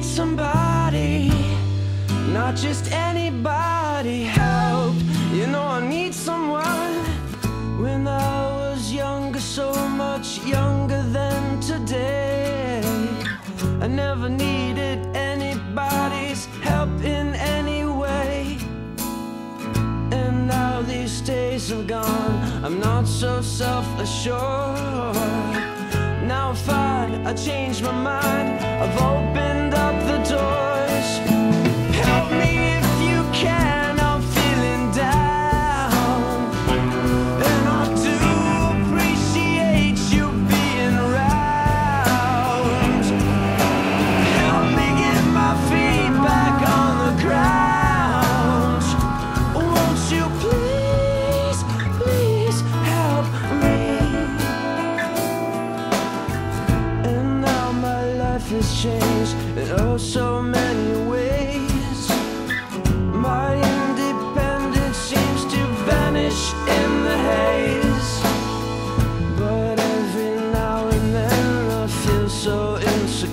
need somebody, not just anybody. Help, you know I need someone. When I was younger, so much younger than today, I never needed anybody's help in any way. And now these days have gone, I'm not so self assured. Now I find I changed my mind, I've opened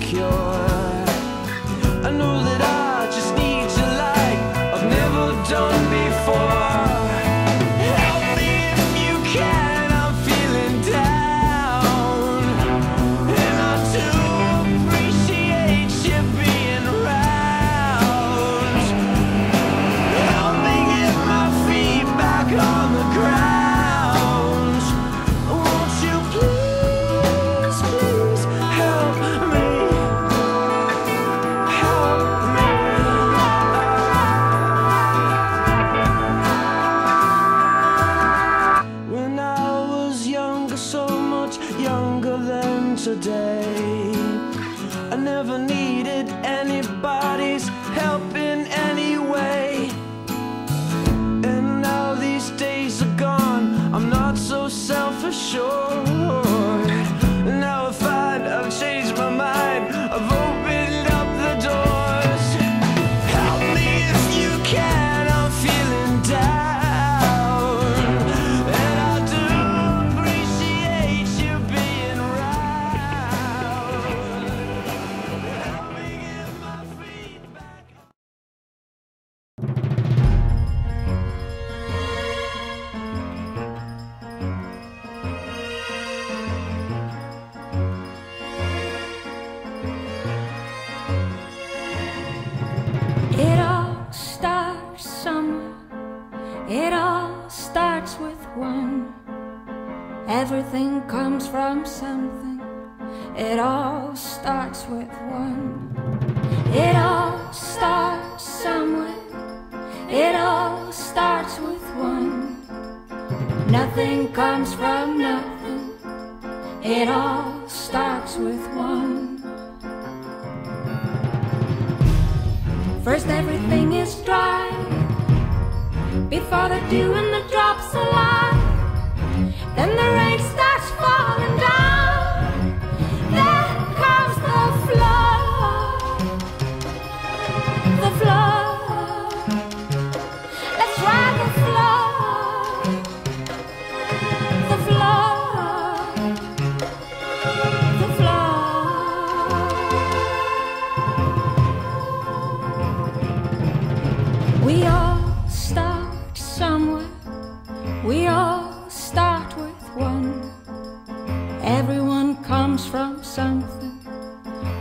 insecure. Younger than today, I never needed anybody's help in any way. And now these days are gone, I'm not so self assured. Everything comes from something. It all starts with one. It all starts somewhere. It all starts with one. Nothing comes from nothing. It all starts with one. First, everything is dry. Before the dew and the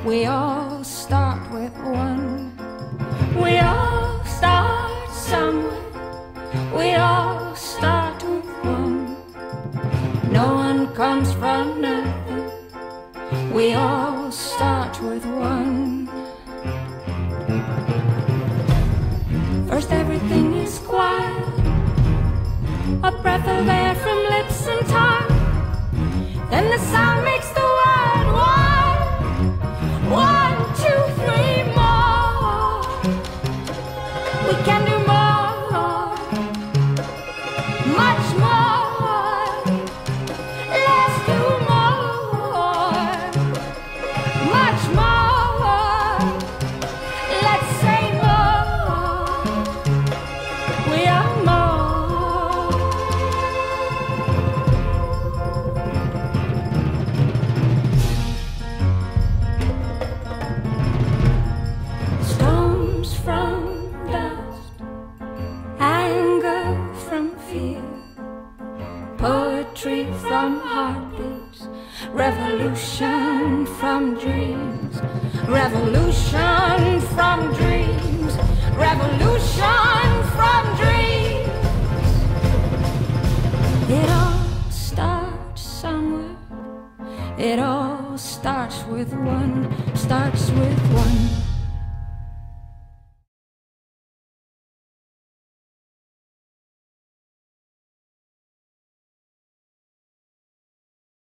We all start with one. We all start somewhere. We all start with one. No one comes from nothing. We all start with one. First, everything is quiet. A breath of air from lips and tongue. Then the sound makes Poetry from heartbeats, revolution from dreams, revolution from dreams, revolution from dreams. It all starts somewhere. It all starts with one, starts with one.